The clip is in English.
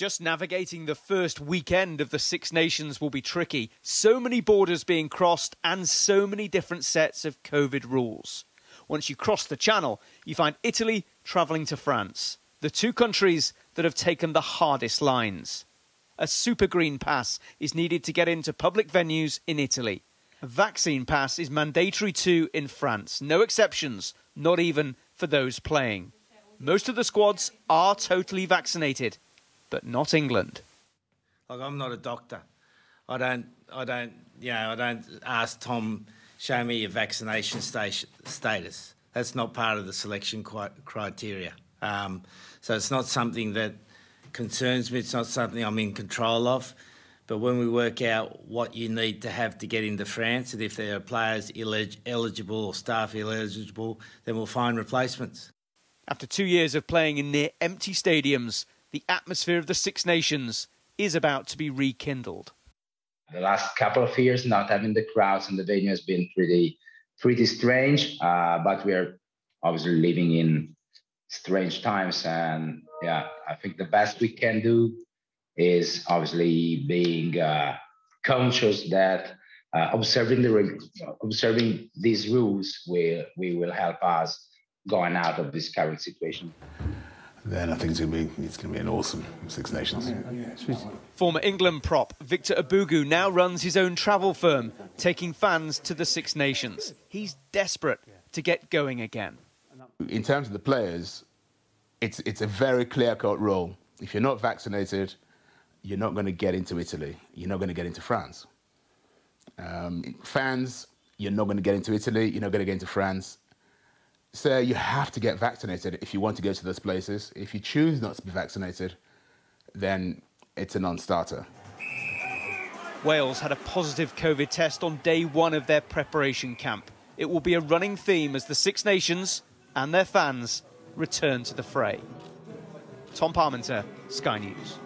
Just navigating the first weekend of the Six Nations will be tricky. So many borders being crossed and so many different sets of COVID rules. Once you cross the channel, you find Italy travelling to France, the two countries that have taken the hardest lines. A super green pass is needed to get into public venues in Italy. A vaccine pass is mandatory too in France. No exceptions, not even for those playing. Most of the squads are totally vaccinated but not England. Like I'm not a doctor. I don't. I don't. You know. I don't ask Tom. Show me your vaccination status. That's not part of the selection criteria. Um, so it's not something that concerns me. It's not something I'm in control of. But when we work out what you need to have to get into France, and if there are players eligible or staff eligible, then we'll find replacements. After two years of playing in near empty stadiums, the atmosphere of the Six Nations is about to be rekindled. The last couple of years, not having the crowds in the venue has been pretty, pretty strange. Uh, but we are obviously living in strange times, and yeah, I think the best we can do is obviously being uh, conscious that uh, observing the observing these rules will we will help us going out of this current situation then I think it's going to be it's going to be an awesome Six Nations. Former England prop Victor Ubogu now runs his own travel firm, taking fans to the Six Nations. He's desperate to get going again. In terms of the players, it's it's a very clear-cut rule. If you're not vaccinated, you're not going to get into Italy. You're not going to get into France. Um, fans, you're not going to get into Italy. You're not going to get into France. So you have to get vaccinated if you want to go to those places. If you choose not to be vaccinated, then it's a non-starter. Wales had a positive COVID test on day one of their preparation camp. It will be a running theme as the Six Nations and their fans return to the fray. Tom Parmenter, Sky News.